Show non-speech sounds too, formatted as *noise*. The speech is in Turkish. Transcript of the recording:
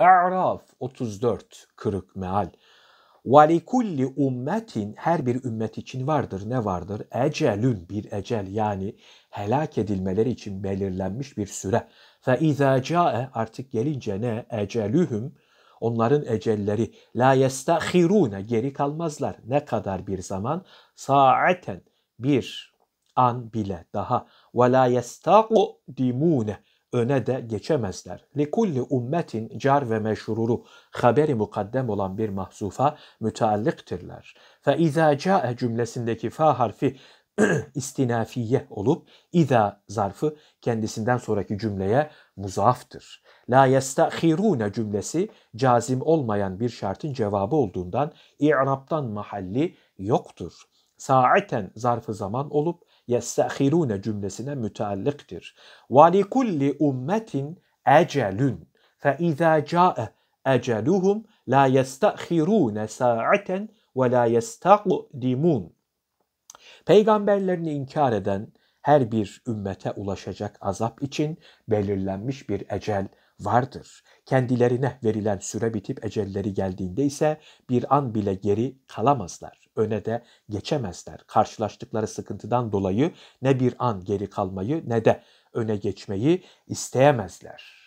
A'raf 34 kırık meal. Valikulli ummetin her bir ümmet için vardır. Ne vardır? Ecelün bir ecel yani helak edilmeleri için belirlenmiş bir süre. Fe izâ câe artık gelince ne? Ecelühüm onların ecelleri la yestahirune geri kalmazlar. Ne kadar bir zaman? Sa'eten bir an bile daha ve la yestaqdimune öne de geçemezler. Likulli ummetin car ve meşruru haberi mukaddem olan bir mahzufa müteallıktırlar. Fe izâ câe cümlesindeki fa harfi *clears throat* istinafiye olup iza zarfı kendisinden sonraki cümleye muzaftır. La yestahirune cümlesi cazim olmayan bir şartın cevabı olduğundan i'raptan mahalli yoktur. Saaten zarfı zaman olup yestahirune cümlesine müteallıktır. Ve li kulli ummetin ecelün. Fe izâ câe eceluhum la yestahirune sa'aten ve la yestaqdimun. Peygamberlerini inkar eden her bir ümmete ulaşacak azap için belirlenmiş bir ecel vardır. Kendilerine verilen süre bitip ecelleri geldiğinde ise bir an bile geri kalamazlar. Öne de geçemezler. Karşılaştıkları sıkıntıdan dolayı ne bir an geri kalmayı ne de öne geçmeyi isteyemezler.